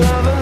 love.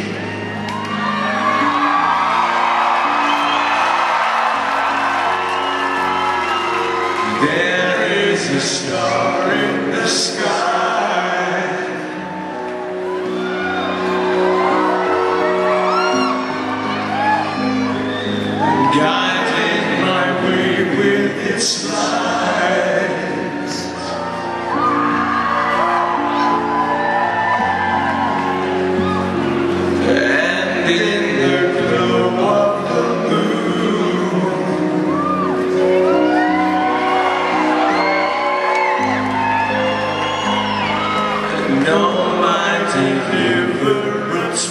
star in the sky.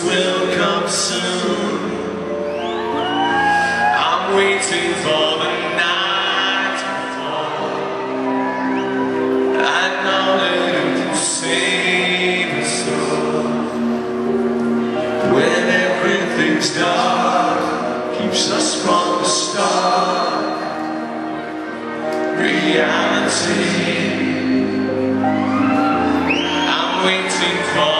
Will come soon. I'm waiting for the night to fall. I know that save us all. When everything's dark, keeps us from the. Reality. I'm waiting for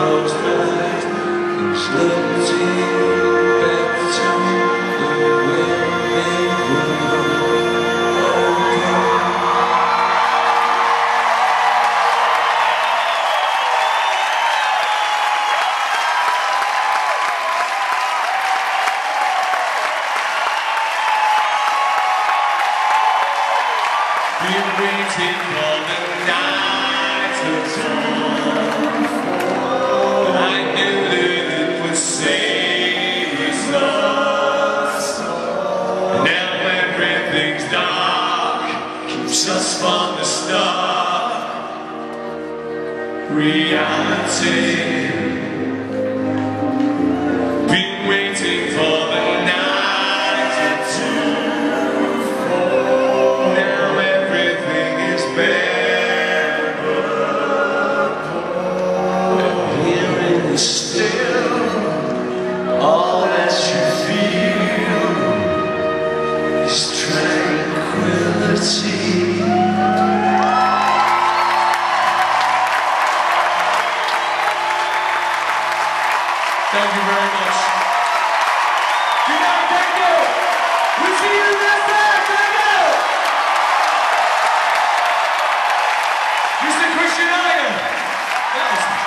close night, slipped in. reality. United.